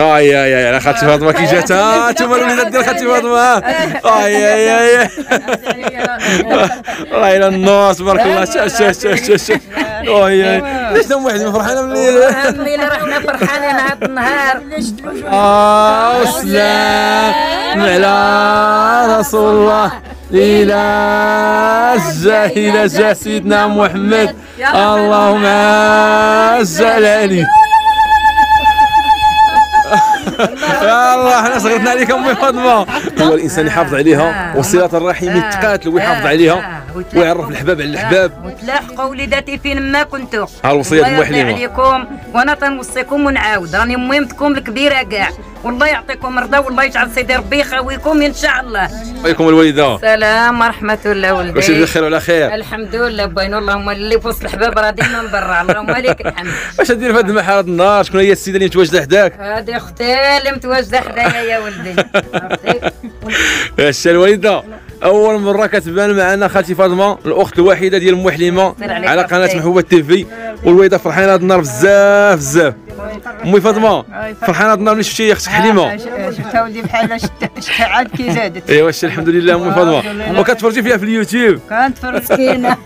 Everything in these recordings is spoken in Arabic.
اي اي اي خالتي فاطمة كي جات أنتم الوليدات ديال خالتي فاطمة. اي اي اي الله إلى النور تبارك الله. شاف شاف شاف شاف شاف اي اي ليش دم واحد؟ فرحانه من الليلة رحنا فرحانين هذا النهار آه والسلام على رسول الله. إلى جاه سيدنا محمد. اللهم عجل عليه الله إحنا صغرتنا عليك أمي فاطمة. هو الإنسان يحافظ عليها وصلة الرحم يتقاتل ويحافظ عليها. ويعرف الحباب على الحباب. وتلاحقوا وليداتي فين ما كنتوا ها الوصية المحلمة. عليكم وأنا تنوصيكم ونعاود. راني مهمتكم الكبيرة كاع. والله يعطيكم رضا والله يجعل سيدي ربي يخويكم إن شاء الله. عليكم الوالدة. سلام ورحمه الله واش ولدي بخير وعلى خير. الحمد لله باين اللهم اللي في وسط الحباب راه ديما من برا. اللهم لك الحمد. واش دير في هذا المحل هذا النهار شكون هي السيدة اللي متواجدة حداك؟ هذه أختي اللي متواجدة حدايا يا ولدي؟ الشا الوالدة. أول مرة كتبان معنا خالتي فاطمة الأخت الوحيدة ديال ام حليمة عليك على قناة. محبوبة تيفي والوالده فرحانة هذا النهار بزاف بزاف. أمي فاطمة فرحانة هذا النهار ملي شفتي أختك حليمه شفتها ولدي بحال اشتعال كي زادت. ايوا الشا الحمد لله أمي فاطمة. وكتفرجي فيها في اليوتيوب. كانت في مسكينة.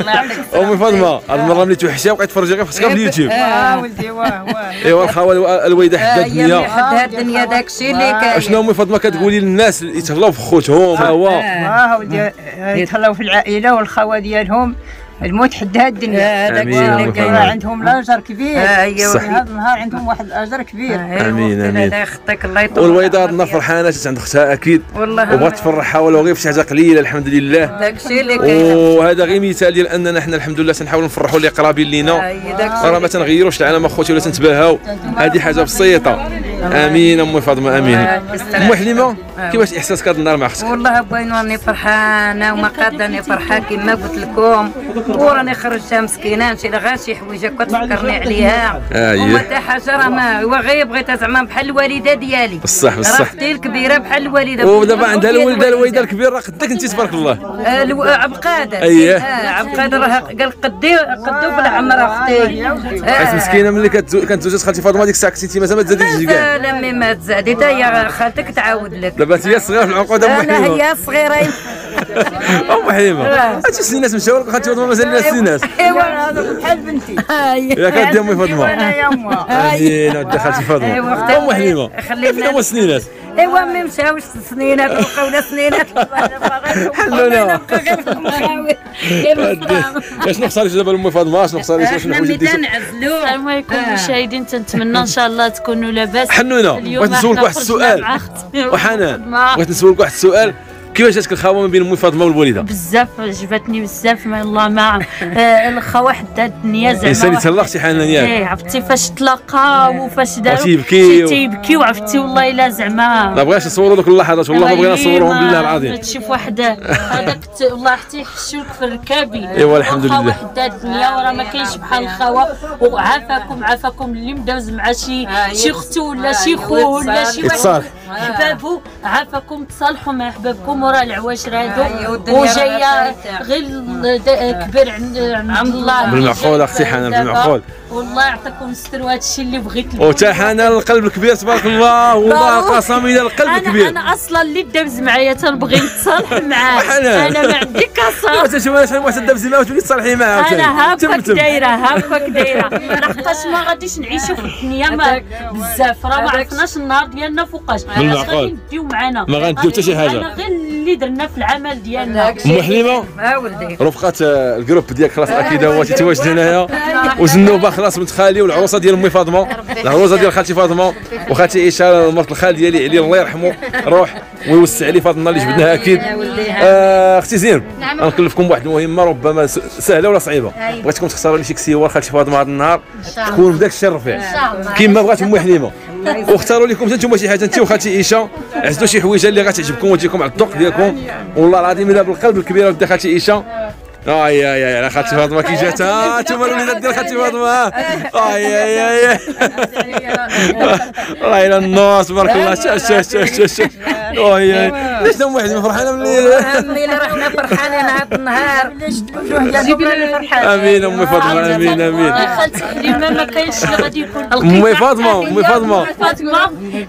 الله يعطيك أمي فاطمة هذه المره ملي توحشها وبقيت تفرجي غير في في اليوتيوب. آه ولدي واه واه. ايوا الخاوة الوالده الدنيا. حدها الدنيا داك الشيء اللي كاين. شنو أمي فاطمة كتقولي للناس اللي يتهلاو في خوتهم؟ ها هو واه ولدي يتهلاو في العائلة والخوه ديالهم. الموت حدها الدنيا. كاين راه عندهم الاجر كبير. ايوا صح. هذا النهار عندهم واحد الاجر كبير. آمين، آمين. أختك الله يطول والوالده النهار فرحانه جات عند أختها أكيد. والله. وبغات تفرحها ولو غير بشي حاجة قليلة الحمد لله. داك الشيء اللي كاين. وهذا غير مثال ديال أننا إحنا الحمد لله تنحاولوا نفرحوا اللي قرابين لينا. أي داك الشيء. راه ما تنغيروش العالم أخوتي ولا تنتباهاو. هذه حاجة بسيطة. أمين أمي فاطمة أمين. ام حليمه كيفاش احساسك هذا النهار مع أختك؟ والله باين راني فرحانة وما قادراني فرحة كما قلت لكم. وراني خرجتها مسكينة نمشي لها غير شي حويجه كتفكرني عليها. أييه. وما حتى حاجة راه ما هو غير بغيتها زعما بحال الوالدة ديالي. بصح راه بصح. أختي الكبيرة بحال الوالدة. ودابا عندها الولده الوالدة الكبير راه قدك انت تبارك الله. آه، الو- عبقاده أييه. آه عبقاده راه قال قدي قدو بالعمر أختي. حيت مسكينة ملي كانت زوجة خالتي فاطمة ديك الساعة كنتي مازال ما تزاديش كاع لا مي ما تزادي تا هي خالتك تعاود لك. دابا هي صغيرة في العقود أنا هي صغيرة. ام حليمه هادشي سنينات مشاو لك خالتي فاطمه مازال لها سنينات ايوا هذا بحال بنتي. ياك ادي امي فاطمة. أنا يا امها آمين ودي خالتي فاطمة. ام حليمه خلينا- السنينات ايوا ما مشاوش سنينات وبقاونا سنينات حلونا. شنو خسرتي دابا امي فاطمة شنو خسرتي شنو إحنا حوايج ميدان ديتي عزلو. السلام عليكم المشاهدين تنتمنى إن شاء الله تكونوا لاباس حنونه بغيت نسولك واحد السؤال. وحنان بغيت نسولك واحد السؤال. كيفاش جاتك الخاوه ما بين امي فاطمه والوالدة؟ بزاف عجبتني بزاف ما الله ما آه، الخوا حدا الدنيا زعما الانسان واحد- يتهلا أختي حنان ياك إيه عرفتي فاش تلاقاو وفاش داروا تيبكيو. شي تيبكيو عرفتي والله إلا زعما. ما بغاش نصوروا دوك اللحظات والله ما بغينا نصورهم بالله العظيم. تشوف واحد هذاك والله حتى يحشوك في الركابي إيوا الحمد لله. حدا الدنيا وراه ما كاينش بحال الخوا. وعافاكم عافاكم اللي مداوز مع شي شي اختو ولا شي خوه ولا شي واحد. حبابو عافاكم تصالحوا مع حبابكم وراه العواشر أيوة، هادو والدنيا وجاية غير كبر عند عند الله. بالمعقول أختي حنان، دابا. بالمعقول. والله يعطيكم الستر وهذا الشيء اللي بغيت لكم. وتا حنان القلب الكبير تبارك الله. والله ضروري. قسم إلى القلب أنا الكبير أنا أصلا اللي دابز معايا تنبغي نتصالح معاه. أنا ما عندي كسر تشوف أنا شحال واحد دابز معاه وتولي تصالحي معاه أنا هاكاك دايرة هاكاك دايرة. لحقاش ما غاديش نعيشوا في الدنيا بزاف. راه ما عرفناش النهار ديالنا فوقاش. نديو معانا. ما غنديو حتى شي. أنا غير اللي درنا في العمل ديالنا. ام حليمه ها ولدي. رفقات آه، ال groupe ديالك خلاص أكيد هو تيتواجد هنايا. وزنوبة خلاص بنت خالي والعروسة ديال أمي فاطمة. العروسة ديال خالتي فاطمة. وخالتي عيشه مرت الخال ديالي علي الله يرحمه. روح ويوسع عليه فاطمة اللي جبدناها أكيد. آه، أختي زين غنكلفكم بواحد المهمة ربما سهلة ولا صعيبة؟ بغيتكم تختاروا لي شي كسيوه خالتي فاطمة هذا النهار تكون بداك الشيء الرفيع كيما بغات ام حليمه واختاروا لكم أنتم شي حاجة انت وخالتي عيشة. عزلوا شي حويجة اللي غتعجبكم وتجيكم على الذوق ديالكم. والله العظيم إلا بالقلب الكبير ودي خالتي عيشة. آي آي آي خالتي فاطمة كي جات ها أنتم الوليدات ديال خالتي فاطمة. آي آي آي الله إلى النور تبارك الله. شاف شاف شاف شاف وهي ليش ام وحده فرحانة ملي امي لا رحنا فرحانين هذا النهار. جيبي لنا فرحان آمين أمي فاطمة آمين آمين. خالتي ما كاينش اللي غادي يكون أمي فاطمة أمي فاطمة. فاطمة.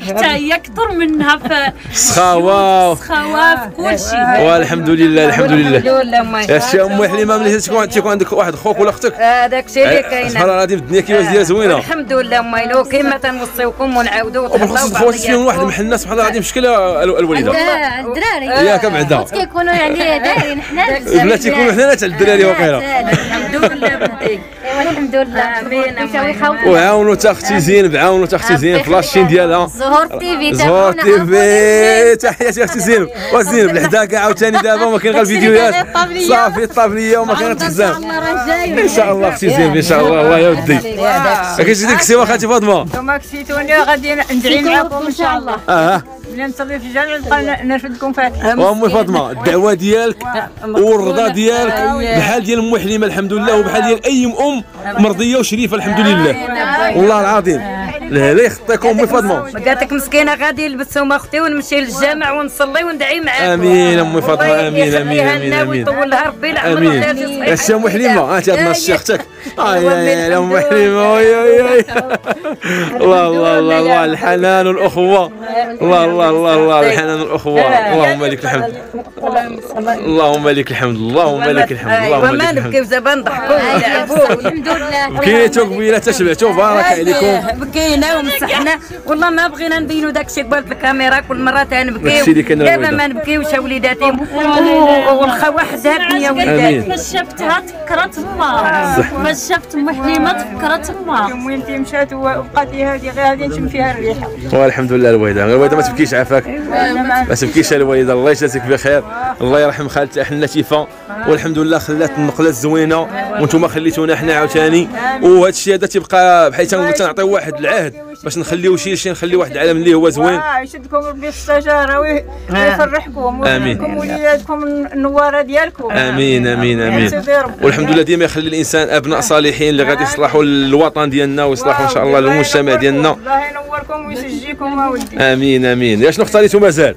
حتى هي أكثر منها في سخاوة. السخاوه في كل شيء. والحمد لله الحمد لله. لله أمي. يا شي أم حليمه ملي تكون تكون عندك؟ واحد خوك ولا أختك؟ هذاك الشيء اللي سبحان كاين. الله العظيم الدنيا كيفاش دايره زوينة. الحمد لله أمي. لو كيما تنوصيوكم ونعاودوا وبالخصوص تفوت فيهم واحد من الناس سبحان الله العظيم شكل الوالده الدراري. ياك بعدا كيكونوا يعني دايرين حنا البنات يكونوا حنا تاع الدراري وقيله الحمد لله. ايوا الحمد لله. امين وعاونوا تا أختي زينب عاونوا تا أختي زينب ف la chaîne ديالها. زهور تيفي زهور تيفي تحياتي أختي زينب وزينب الحداقه عاوتاني دابا ما كاين غير الفيديوهات صافي ال tablier وما كاين غير تخزام إن شاء الله أختي زينب إن شاء الله الله يا ودي كاينش ديك السوا خالتي فاطمة. وما كسيتوني غادي ندعي معكم إن شاء الله. نصلي في الجامع نبقى نرفدكم فاتحة. وامي فاطمة الدعوة ديالك والرضا ديالك بحال ديال ام حليمه الحمد لله وبحال ديال أي أم مرضية وشريفة الحمد لله. والله العظيم. لا لا يخطيكم امي فاطمه قالت لك مسكينة غادي يلبسهم أختي ونمشي للجامع ونصلي وندعي معاكم. آمين أمي فاطمة امين آمين يخليها آمين لنا آمين ويطول لها ربي العمر آمين. صحيح يا سي ام حليمه انت عندنا آه، الشيخ يا- أختك. اي يا ام حليمه الله الله الله الله الحنان والأخوة. الله الله الله الله الحنان والأخوة. اللهم لك الحمد. اللهم لك الحمد. اللهم لك الحمد. اللهم لك الحمد. نبكيو زعما نضحكوا ونلعبوا الحمد لله. بكيتو قبيلة تشبعتوا بارك عليكم. بكينا. ومسحنا والله ما بغينا نبينوا داك الشيء قبل الكاميرا كل مرة تنبكيو. كان دابا. ما نبكيوش وليداتي. والخوا حزاتني يا وليداتي. فاش شفتها تفكرت ما فاش شفت ام حليمه تفكرت ما يوم وين تي مشات وبقات لي هذه غير غادي نشم فيها الريحة. والحمد لله الوالدة. الوالدة ما تبكيش عافاك. ما تبكيش الوالدة. الله يجازيك بخير. الله يرحم خالتي. إحنا لطيفه والحمد لله خلات النقله زوينة. وأنتم خليتونا إحنا عاوتاني. وهذا الشيء هذا تيبقى بحيث تنعطيو واحد العهد. باش نخليو شي شي نخليو واحد العالم اللي هو زوين. آه، يشدكم ربي في الشجرة وي- ويفرحكم. آمين. ويرزقكم وليداتكم النوارة ديالكم. آمين آمين آمين. والحمد لله ديما يخلي الإنسان أبناء صالحين اللي غادي يصلحوا الوطن ديالنا ويصلحوا إن شاء الله المجتمع ديالنا. الله ينوركم ويسجيكم اودي آمين آمين. يا شنو اختاريتو مازال؟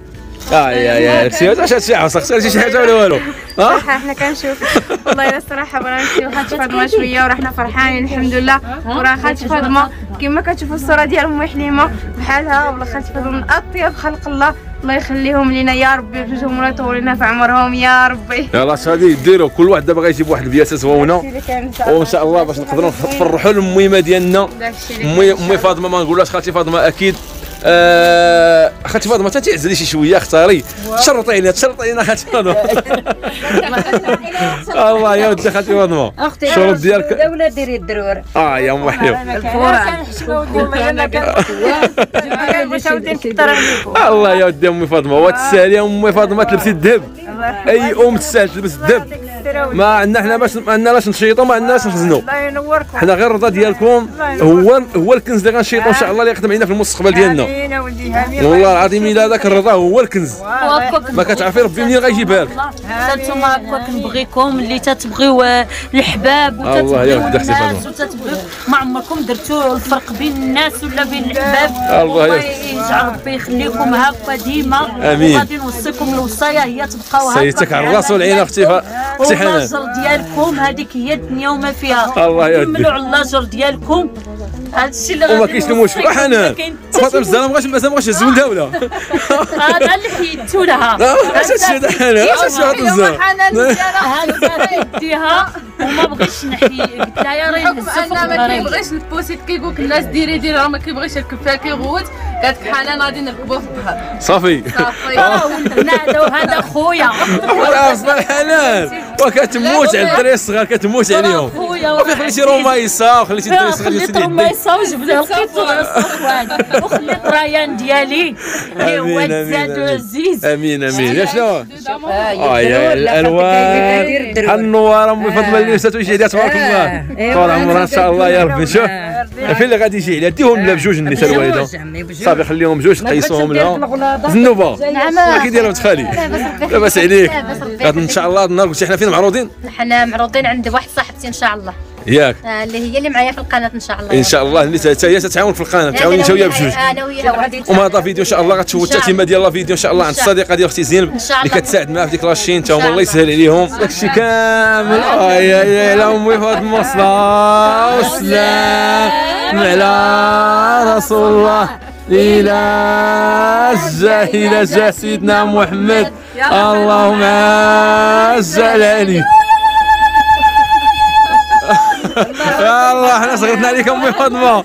آه يا يا واش شي حاجة اختاريتي شي حاجة ولا والو ها إحنا كنشوف والله الا الصراحة بغينا نمشيو خالتي فاطمه شوية ورحنا فرحانين الحمد لله. وراه خالتي فاطمه كما كتشوفوا الصورة ديال ام حليمة بحالها والله خالتي فاطمه من اطيب خلق الله. الله يخليهم لينا يا ربي يرجوهم ولا يطول لنا في عمرهم يا ربي. يلا اش غادي ديروا كل واحد دابا غيجيب واحد البياسه الله. وان شاء الله باش نقدروا نفرحوا المهمة ديالنا. امي فاطمة ما نقولهاش خالتي فاطمة أكيد. آه خالتي فاطمه انت تعزلي شي شوية اختاري تشرطي لنا تشرطي لنا خالتي فاطمه الله يا ودي خالتي فاطمه أختي الشروط ديالك ولا ديري الدرور آه يا ام الفوران الله يا ودي امي فاطمه وتسال يا امي فاطمه تلبسي الذهب أي أم تسأل تلبس الذهب ما عندنا حنا باش ما عندنا لاش نشيطوا ما عندنا لاش نخزنوا الله ينوركم. حنا غير الرضا ديالكم. هو هو الكنز اللي غنشيطوا إن شاء الله اللي يخدم علينا في المستقبل ديالنا. امين آمين. والله العظيم إلا ذاك الرضا هو الكنز. ما كتعرفي ربي منين غيجيبها لك انتما هكاك نبغيكم اللي تتبغيو آه، الحباب الله يا وتتبغيو الناس. وتتبغيو. ما عمركم درتوا الفرق بين الناس ولا بين الحباب؟ الله يجعل ربي يخليكم هكا ديما. وغادي نوصيكم الوصايه هي تبقاو سيدتك على الراس والعين أختي أختي حنان. واللاجر ديالكم هذيك هي الدنيا وما فيها. الله يهديك. كملوا على اللاجر ديالكم. هذا الشيء اللي وما كاينش المشكل. حنان ما فاطمه الزهراء مابغاش ما بغاش يهزوا الدولة هذا اللي حيدتو لها. اش هادشي حنان اش فاطمه الزهراء هذا نديها وما بغيتش نحيي. قلت لها يا راه حكم نهز ان ما كيبغيش نتبوسيت كيقول لك الناس ديري ديري راه ما كيبغيش يركب فيها كيغوت قالت لك حنان غادي نركبوا في الظهر صافي. صافي. هذا وهذا خويا. أصلا حنان. وكتموت على الدراري الصغار كتموت عليهم. وفي خليتي رومايسا وخليتي الدراري الصغار خليت رميصه وجبت لها القيط وخليت ريان ديالي. اللي هو آمين آمين. زاد آمين عزيز آمين. آمين. يا شنو آه الدرور، يا لا الألوان. النوار امي فاطمة اللي لبسات وجهي عليها تبارك الله. طول عمرها إن شاء الله يا ربي. شوف. فين اللي غادي يجي؟ عليها ديهم لا بجوج النساء الوالده صافي خليهم بجوج تقيسوهم لها زنوبه ما كيديروا بنت خالي. لاباس عليك ان شاء الله النهار قلتي حنا فين معروضين؟ حنا معروضين عند واحد صاحبتي إن شاء الله. ياك. آه، اللي هي اللي معايا في القناة إن شاء الله. إن شاء الله اللي حتى هي تتعاون في القناة تعاوني انت وياها بجوج. أنا وياها هذا فيديو إن شاء الله غتشوفوا التتمه ديال la vidéo إن شاء الله. عند الصديقه ديال أختي زينب اللي. كتساعد معاه في ديك la chaîne تا هما الله. يسهل عليهم. داكشي كامل. اي يا على أمي فاطمه الصلاه والسلام على رسول الله. إلى إلى جا سيدنا محمد. اللهم عجل عليه يا الله حنا صغرتنا عليك امي فاطمه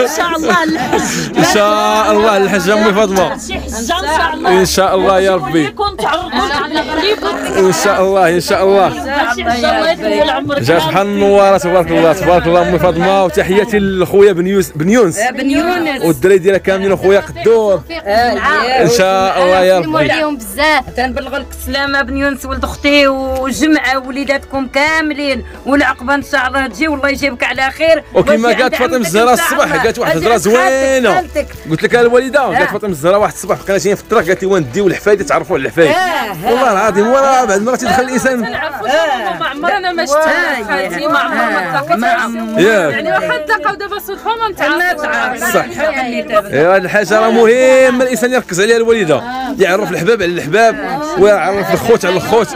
ان شاء الله الحج ان شاء الله الحج امي فاطمه ان شاء الله ان شاء الله يا ربي ان شاء الله ان شاء الله جات بحال النواره تبارك الله تبارك الله امي فاطمه وتحياتي لخويا بن يونس بن يونس والدراري ديالها كاملين وخويا قدور ان شاء الله يا ربي عليهم بزاف تنبلغ لك السلامه بن يونس ولد أختي وجمعه وليداتكم كاملين والعقبه ان شاء الله تجي والله يجيبك على خير. وكما وأجي قالت فاطمة الزهراء الصباح. قالت واحد الهضره زوينة. قلت لك الوالدة قالت فاطمة الزهراء واحد الصباح بقينا جايين في الطريق قالت لي وين نديو الحفايد؟ يتعرفوا على الحفايد. والله العظيم ورا بعد مرات يدخل الانسان ما عمرنا ما شفتها خالتي ما عمرنا ما يعني واحد تلقاو دابا صدفة ما نتعرفوش صح ايوا هذه الحاجة راه مهم الإنسان يركز عليها الوالدة. يعرف الحباب على الحباب ويعرف الخوت على الخوت.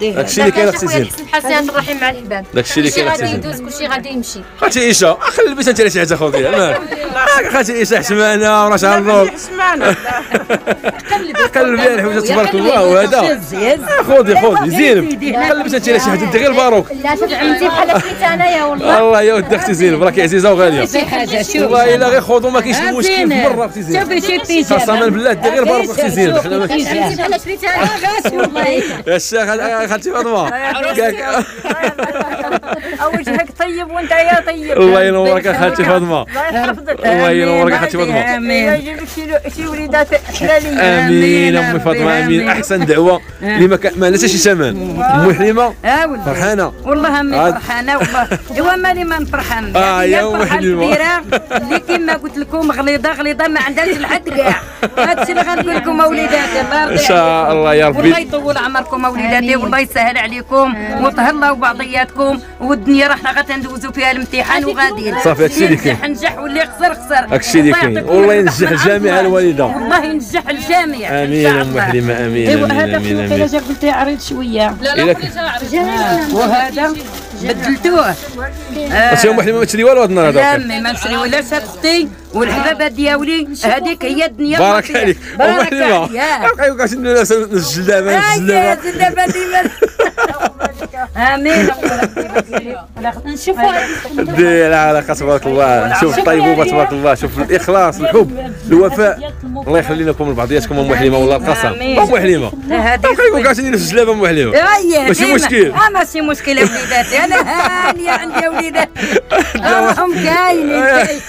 داكشي اللي كاين أختي زين. حسن حسنات الرحيم مع الحباب. داكشي اللي كاين أختي يدوز كلشي غادي يمشي. خالتي عيشة. خلي البيت أنت شي حاجة خويا مالك آه، خالتي عيشة حشمانة وراه شعر النور قلب بها الحوجه تبارك الله وهذا. آه، خذي خذي زينب خلي البيت أنت شي حاجة انت غير باروك لا تدعمتي بحال حكيت انايا والله. الله يا ودي أختي زينب راكي عزيزة وغالية. شي حاجة شوف. والله إلا غير خذوا ما كاينش المشكل في مره أختي زينب. شوفي شي بيجامه قسما بالله انت غير باروك أختي زينب. حنا ما كاينش بحال شريت انايا والله. يا الشيخ خالتي فاطمة. كاك- وجهك طيب وانت يا طيب. الله ينورك يا خالتي فاطمة. الله يحفظك. الله ينورك يا خالتي فاطمة. آمين. شي- شي وليدات حلالين آمين. آمين، امي فاطمة آمين. آمين. أحسن دعوة. اللي ما عندهاش شي ثمن ام حليمه آه ولدي فرحانة. والله أمي. فرحانة. والله. ايوا مالي ما نفرحان. آه، هي يا حليمة. الكبيرة اللي كما قلت لكم غليظة غليظة ما عندهاش الحد كاع. هادشي اللي غنقول لكم أوليداتي. الله ان شاء الله يا والله ربي يطول عمركم أوليداتي. والله يسهل عليكم. وتهلاو بعضياتكم. والدنيا راه حنا غتندوزو فيها الامتحان وغاديين صافي، هادشي اللي كاين. نجح واللي خسر خسر. هادشي اللي الله كاين. والله ينجح الله. الوالدة. والله ينجح الجميع إن آمين ام. حليمه آمين ايوا آمين هذا آمين. في امين جا قلتي عريض شوية. لا لا عرفتي وهذا بدلتوه. اش أم حليمه ما تشري والو هذا النهار لا هذا امي ما نشري ولا شات أختي والحبابة ديالي هذيك هي الدنيا بارك. عليك. بارك حليمه عليك. يا. بقاو كاع الناس الجلابة يا الجلابة. زلابه ديما آمين. نشوفوا دير العلاقه تبارك الله. شوف الطيبوبه تبارك الله. شوف الإخلاص الحب الوفاء. الله يخلي لكم لبعضياتكم أم حليمه والله القسم. أم حليمه هذه بقاو نفس الجلابة أم حليمه إيه ماشي. مشكل. آه ماشي مشكل يا وليداتي. أنا هانية عندي وليدات راهم كاينين. كاين.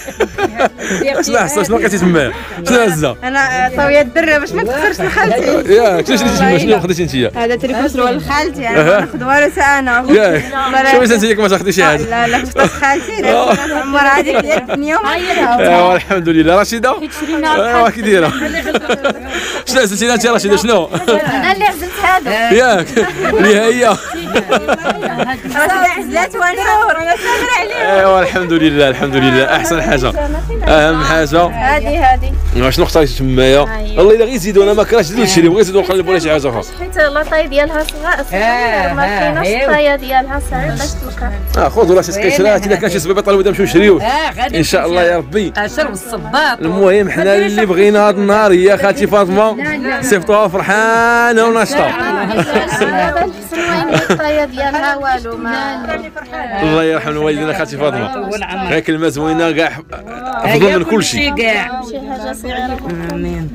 شنو احسن شنو لقيتي تما شنو هزه أنا طاويه الدره باش ما تخسرش لخالتي ياك شنو شريتي تما شنو خديتي أنت؟ هذا تليفون سروال لخالتي أنا ناخذ والو أنا. ياك شوفي أنت ما تاخدي شي حاجة؟ لا لا شفت خالتي. لا عمر هذيك ديال الدنيا ايوا الحمد لله. رشيدة؟ ايوا كي دايره شنو عزلتي انت يا رشيده شنو أنا اللي عزلت هذا. ياك اللي هي أنا عزلات وأنا وأنا صابرة عليه ايوا الحمد لله الحمد لله. أحسن حاجة. اهم حاجة هذه هذه شنو اختاريتي تمايا؟ والله إلا غير يزيدوا أنا ما كرهتش نزيدوا نشري بغيت نزيدوا نقلبوا شي حاجة أخرى. حيت لاطاي ديالها صغار ما كايناش آه، الطايه ديالها صعيب باش تلقى. آه خذوا راه شي سكيشرات إلا كان شي صبيبة طالبوا نمشيو غادي إن شاء الله يا ربي. اشر والصباط المهم حنا اللي بغينا هذا النهار هي خالتي فاطمة. صيفطوها فرحانة وناشطة. الطايه ديالها والو ما الله يرحم والدينا خالتي فاطمة. غير كلمة زوينة كاع افضل من كل شيء. كاع شي حاجة صغيرة. آمين.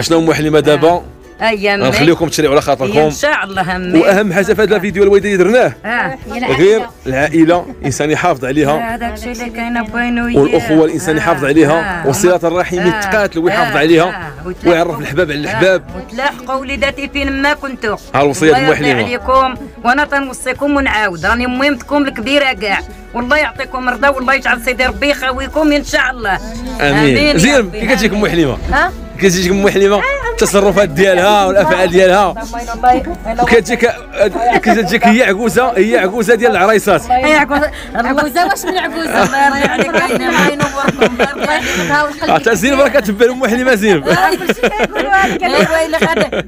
شنو أم حليمه دابا؟ أيام غنخليكم تشريعوا على خاطركم. إن شاء الله امين وأهم حاجة في هذا الفيديو الوالده اللي درناه. آه. غير العائلة الانسان يحافظ عليها. هذاك الشيء اللي كاين بينه. والأخوة الإنسان يحافظ عليها. آه. وصله الرحم آه. يتقاتل ويحافظ آه. عليها. آه. ويعرف الحباب على الحباب وتلاحقوا وليداتي فين ما كنتوا ها حليمة. عليكم. وأنا تنوصيكم ونعاود. راني مهمتكم الكبيرة كاع. والله يعطيكم رضا والله يجعل سيدي ربي يخويكم إن شاء الله. آمين. يا زين. كي كتجيك ام حليمه ها؟ كي كتجيك ام حليمه التصرفات ديالها والأفعال ديالها. وكتجيك كتجيك هي عكوزه هي عكوزه ديال العرايسات هي عكوزه عكوزه واش من عكوزه الله يرضي عليك الله ينوركم الله يرضي عليكم حتى زينب راه كتبع أم حليمه زينب غادي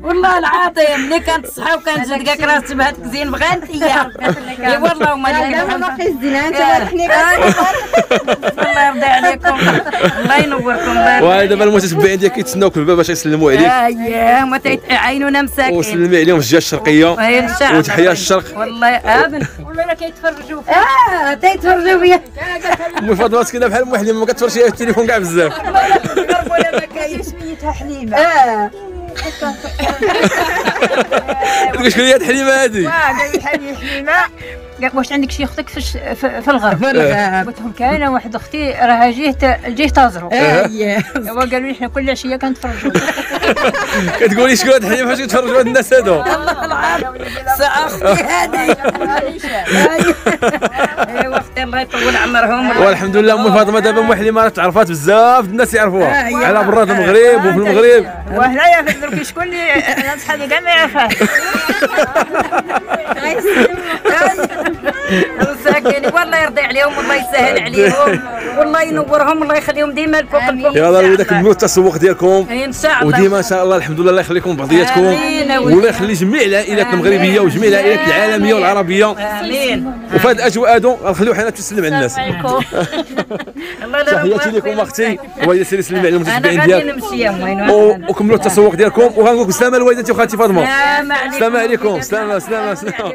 والله العظيم ملي كانت تصحى وكانت جات كاك راسي بهذيك زين بغات هي إي والله وما باقي الزنا أنت الله يرضي عليكم. الله ينوركم. الله وهذا دابا المتتبعين ديالك كيتسناوك في الباب باش يسلموا عليك. اييه هما تيعينونا مساكين وسلمي عليهم في الجهه الشرقية. وهي ان شاء الله وتحية الشرق والله ابن والله راه كيتفرجوا آه تيتفرجوا فيا ام فاطمة كده بحال ام حليمه ما كتفرجش في التليفون كاع بزاف. ولا ما كاينش. سميتها حليمه آه. شكون هي هاد حليمه هادي قال لي حليمة. واش عندك شي أختك في, الش- في, في الغرب؟ الغرب. قلت لهم كاينة واحد أختي راها جيت جيه تازرو هو قالوا لي حنا كل عشية كنتفرجوا. كتقولي شكون هاد حليمه فاش كتفرجوا هاد الناس هادو؟ الله العظيم. أختي هذه ايوا أختي الله يطول عمرهم. والحمد لله أم فاطمة دابا أم حليمه راه تعرفات بزاف د الناس يعرفوها. أيوة. على برا المغرب وفي المغرب. وهنايا درك شكون اللي أنا صحابي كاع ما يعرفها. مساكين. والله يرضي عليهم والله يسهل عليهم والله ينورهم والله يخليهم ديما الفوق الفوق يلا الودا كملوا التسوق ديالكم. إن شاء الله. وديما إن شاء الله الحمد لله الله يخليكم بعضياتكم آمين. يا ولدي. والله يخلي جميع العائلات المغربية وجميع العائلات العالمية والعربية. آمين. وفي هذه الاجواء هادو غنخليو حنا تسلم على الناس. الله لا تحياتي لكم أختي. وهي سيري سلمي على غادي ديالك وكملوا التسوق ديالكم. وغنقول لكم سلامه لوالدتي وخالتي فاطمة. سلام عليكم. سلام عليكم. سلام سلام سلام